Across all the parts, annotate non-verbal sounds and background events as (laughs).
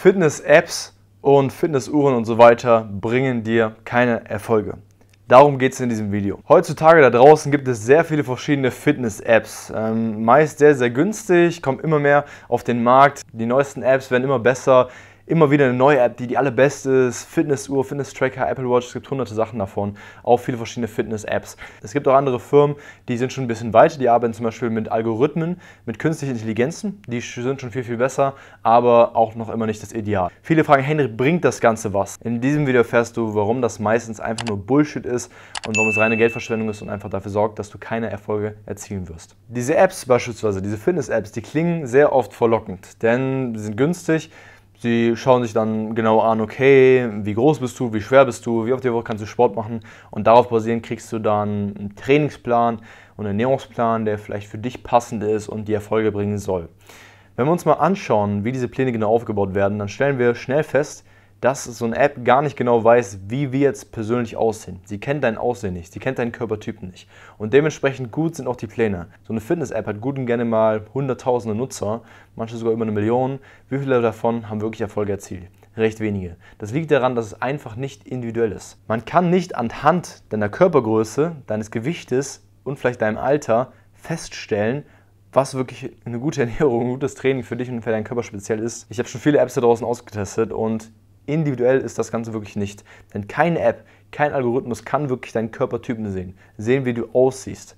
Fitness-Apps und Fitnessuhren und so weiter bringen dir keine Erfolge. Darum geht es in diesem Video. Heutzutage da draußen gibt es sehr viele verschiedene Fitness-Apps. Ähm, meist sehr, sehr günstig, kommen immer mehr auf den Markt. Die neuesten Apps werden immer besser immer wieder eine neue App, die die allerbeste ist. Fitnessuhr, Fitness-Tracker, Apple Watch, es gibt hunderte Sachen davon. Auch viele verschiedene Fitness-Apps. Es gibt auch andere Firmen, die sind schon ein bisschen weiter. Die arbeiten zum Beispiel mit Algorithmen, mit künstlichen Intelligenzen. Die sind schon viel, viel besser, aber auch noch immer nicht das Ideal. Viele fragen, Henry, bringt das Ganze was? In diesem Video erfährst du, warum das meistens einfach nur Bullshit ist und warum es reine Geldverschwendung ist und einfach dafür sorgt, dass du keine Erfolge erzielen wirst. Diese Apps beispielsweise, diese Fitness-Apps, die klingen sehr oft verlockend, denn sie sind günstig, Sie schauen sich dann genau an, okay, wie groß bist du, wie schwer bist du, wie oft die Woche kannst du Sport machen und darauf basierend kriegst du dann einen Trainingsplan und einen Ernährungsplan, der vielleicht für dich passend ist und die Erfolge bringen soll. Wenn wir uns mal anschauen, wie diese Pläne genau aufgebaut werden, dann stellen wir schnell fest, dass so eine App gar nicht genau weiß, wie wir jetzt persönlich aussehen. Sie kennt dein Aussehen nicht, sie kennt deinen Körpertypen nicht. Und dementsprechend gut sind auch die Pläne. So eine Fitness-App hat gut und gerne mal hunderttausende Nutzer, manche sogar über eine Million. Wie viele davon haben wirklich Erfolge erzielt? Recht wenige. Das liegt daran, dass es einfach nicht individuell ist. Man kann nicht anhand deiner Körpergröße, deines Gewichtes und vielleicht deinem Alter feststellen, was wirklich eine gute (laughs) Ernährung, ein gutes Training für dich und für deinen Körper speziell ist. Ich habe schon viele Apps da draußen ausgetestet und individuell ist das Ganze wirklich nicht. Denn keine App, kein Algorithmus kann wirklich deinen Körpertypen sehen. Sehen, wie du aussiehst.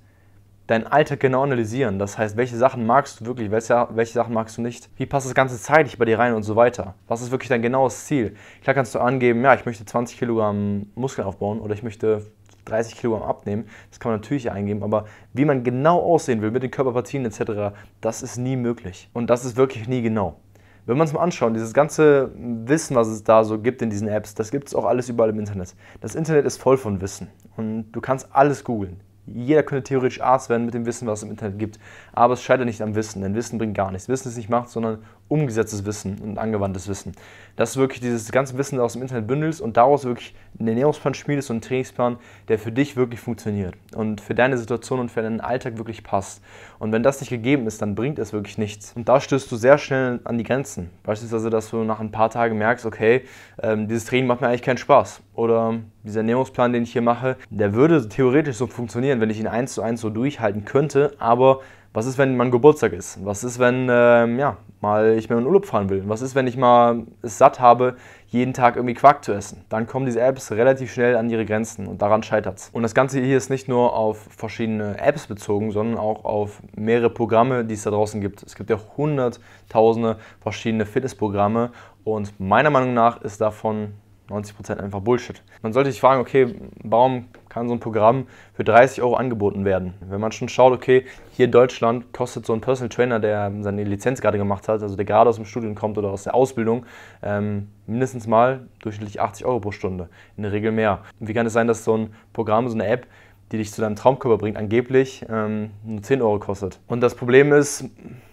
Deinen Alltag genau analysieren. Das heißt, welche Sachen magst du wirklich, welche, welche Sachen magst du nicht. Wie passt das Ganze zeitlich bei dir rein und so weiter. Was ist wirklich dein genaues Ziel? Klar kannst du angeben, ja, ich möchte 20 Kilogramm Muskeln aufbauen oder ich möchte 30 Kilogramm abnehmen. Das kann man natürlich eingeben, aber wie man genau aussehen will mit den Körperpartien etc., das ist nie möglich. Und das ist wirklich nie genau. Wenn wir uns mal anschauen, dieses ganze Wissen, was es da so gibt in diesen Apps, das gibt es auch alles überall im Internet. Das Internet ist voll von Wissen und du kannst alles googeln. Jeder könnte theoretisch Arzt werden mit dem Wissen, was es im Internet gibt. Aber es scheitert nicht am Wissen, denn Wissen bringt gar nichts. Wissen ist nicht Macht, sondern umgesetztes Wissen und angewandtes Wissen. Dass du wirklich dieses ganze Wissen aus dem Internet bündelst und daraus wirklich einen Ernährungsplan schmiedest und einen Trainingsplan, der für dich wirklich funktioniert und für deine Situation und für deinen Alltag wirklich passt. Und wenn das nicht gegeben ist, dann bringt es wirklich nichts. Und da stößt du sehr schnell an die Grenzen. Beispielsweise, dass du nach ein paar Tagen merkst, okay, ähm, dieses Training macht mir eigentlich keinen Spaß. Oder dieser Ernährungsplan, den ich hier mache, der würde theoretisch so funktionieren, wenn ich ihn eins zu eins so durchhalten könnte, aber was ist, wenn mein Geburtstag ist? Was ist, wenn ähm, ja, mal ich mir in Urlaub fahren will? Was ist, wenn ich mal es satt habe, jeden Tag irgendwie Quark zu essen? Dann kommen diese Apps relativ schnell an ihre Grenzen und daran scheitert es. Und das Ganze hier ist nicht nur auf verschiedene Apps bezogen, sondern auch auf mehrere Programme, die es da draußen gibt. Es gibt ja hunderttausende verschiedene Fitnessprogramme und meiner Meinung nach ist davon 90% einfach Bullshit. Man sollte sich fragen, okay, warum kann so ein Programm für 30 Euro angeboten werden? Wenn man schon schaut, okay, hier in Deutschland kostet so ein Personal Trainer, der seine Lizenz gerade gemacht hat, also der gerade aus dem Studium kommt oder aus der Ausbildung, ähm, mindestens mal durchschnittlich 80 Euro pro Stunde. In der Regel mehr. Und wie kann es sein, dass so ein Programm, so eine App, die dich zu deinem Traumkörper bringt, angeblich ähm, nur 10 Euro kostet? Und das Problem ist,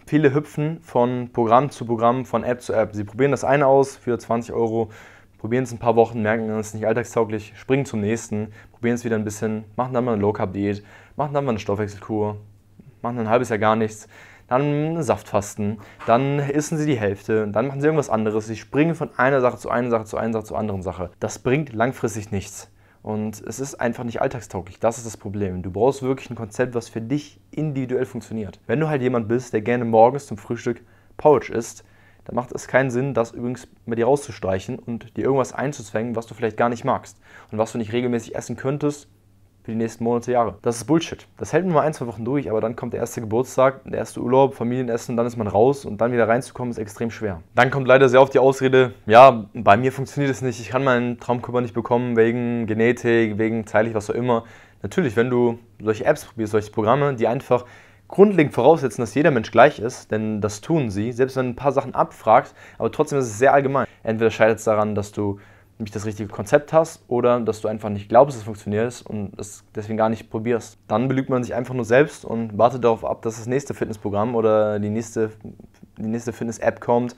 viele hüpfen von Programm zu Programm, von App zu App. Sie probieren das eine aus für 20 Euro probieren es ein paar Wochen, merken, es ist nicht alltagstauglich, springen zum nächsten, probieren es wieder ein bisschen, machen dann mal eine Low-Carb-Diät, machen dann mal eine Stoffwechselkur, machen ein halbes Jahr gar nichts, dann Saftfasten, dann essen sie die Hälfte, dann machen sie irgendwas anderes. Sie springen von einer Sache zu einer Sache zu einer Sache zu anderen Sache. Das bringt langfristig nichts. Und es ist einfach nicht alltagstauglich. Das ist das Problem. Du brauchst wirklich ein Konzept, was für dich individuell funktioniert. Wenn du halt jemand bist, der gerne morgens zum Frühstück Porridge isst, dann macht es keinen Sinn, das übrigens mit dir rauszustreichen und dir irgendwas einzuzwängen, was du vielleicht gar nicht magst und was du nicht regelmäßig essen könntest für die nächsten Monate, Jahre. Das ist Bullshit. Das hält man mal ein, zwei Wochen durch, aber dann kommt der erste Geburtstag, der erste Urlaub, Familienessen, dann ist man raus und dann wieder reinzukommen ist extrem schwer. Dann kommt leider sehr oft die Ausrede, ja, bei mir funktioniert es nicht, ich kann meinen Traumkörper nicht bekommen wegen Genetik, wegen zeitlich, was auch immer. Natürlich, wenn du solche Apps probierst, solche Programme, die einfach grundlegend voraussetzen, dass jeder Mensch gleich ist, denn das tun sie, selbst wenn du ein paar Sachen abfragst, aber trotzdem ist es sehr allgemein. Entweder scheitert es daran, dass du nicht das richtige Konzept hast oder dass du einfach nicht glaubst, dass es funktioniert und es deswegen gar nicht probierst. Dann belügt man sich einfach nur selbst und wartet darauf ab, dass das nächste Fitnessprogramm oder die nächste, die nächste Fitness-App kommt,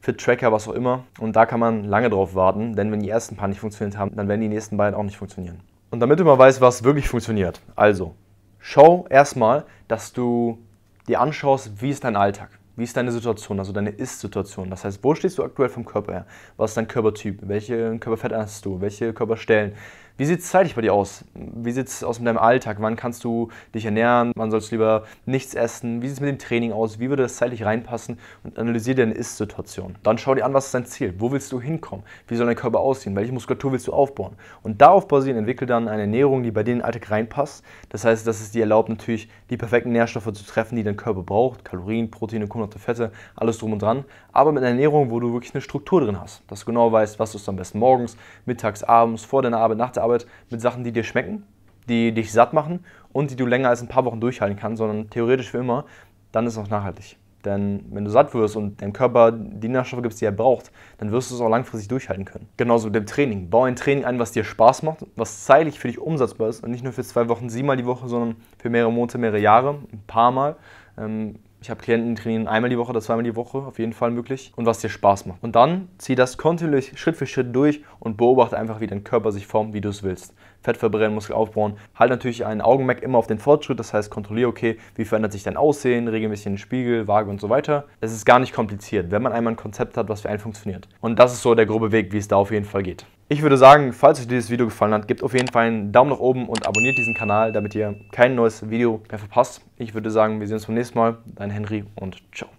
Fit-Tracker, was auch immer. Und da kann man lange drauf warten, denn wenn die ersten paar nicht funktioniert haben, dann werden die nächsten beiden auch nicht funktionieren. Und damit du mal weißt, was wirklich funktioniert, also schau erstmal, dass du dir anschaust, wie ist dein Alltag? Wie ist deine Situation, also deine Ist-Situation? Das heißt, wo stehst du aktuell vom Körper her? Was ist dein Körpertyp? Welche Körperfett hast du? Welche Körperstellen? Wie sieht es zeitlich bei dir aus? Wie sieht es aus mit deinem Alltag? Wann kannst du dich ernähren? Wann sollst du lieber nichts essen? Wie sieht es mit dem Training aus? Wie würde das zeitlich reinpassen? Und analysiere deine Ist-Situation. Dann schau dir an, was ist dein Ziel? Wo willst du hinkommen? Wie soll dein Körper aussehen? Welche Muskulatur willst du aufbauen? Und darauf basierend entwickle dann eine Ernährung, die bei dir in den Alltag reinpasst. Das heißt, dass es dir erlaubt, natürlich die perfekten Nährstoffe zu treffen, die dein Körper braucht. Kalorien, Proteine, Kohlenhydrate, Fette, alles drum und dran. Aber mit einer Ernährung, wo du wirklich eine Struktur drin hast. Dass du genau weißt, was du am besten morgens, mittags, abends, vor deiner Arbeit, nach der Arbeit mit Sachen, die dir schmecken, die dich satt machen und die du länger als ein paar Wochen durchhalten kannst, sondern theoretisch für immer, dann ist es auch nachhaltig. Denn wenn du satt wirst und deinem Körper die Nährstoffe gibst, die er braucht, dann wirst du es auch langfristig durchhalten können. Genauso mit dem Training. Bau ein Training ein, was dir Spaß macht, was zeitlich für dich umsetzbar ist und nicht nur für zwei Wochen, siebenmal die Woche, sondern für mehrere Monate, mehrere Jahre, ein paar Mal. Ähm, ich habe Klienten, die trainieren einmal die Woche oder zweimal die Woche, auf jeden Fall möglich. Und was dir Spaß macht. Und dann zieh das kontinuierlich Schritt für Schritt durch und beobachte einfach, wie dein Körper sich formt, wie du es willst. Fett verbrennen, Muskel aufbauen. Halt natürlich ein Augenmerk immer auf den Fortschritt, das heißt kontrolliere, okay, wie verändert sich dein Aussehen, regelmäßig den Spiegel, Waage und so weiter. Es ist gar nicht kompliziert, wenn man einmal ein Konzept hat, was für einen funktioniert. Und das ist so der grobe Weg, wie es da auf jeden Fall geht. Ich würde sagen, falls euch dieses Video gefallen hat, gebt auf jeden Fall einen Daumen nach oben und abonniert diesen Kanal, damit ihr kein neues Video mehr verpasst. Ich würde sagen, wir sehen uns beim nächsten Mal. Dein Henry und ciao.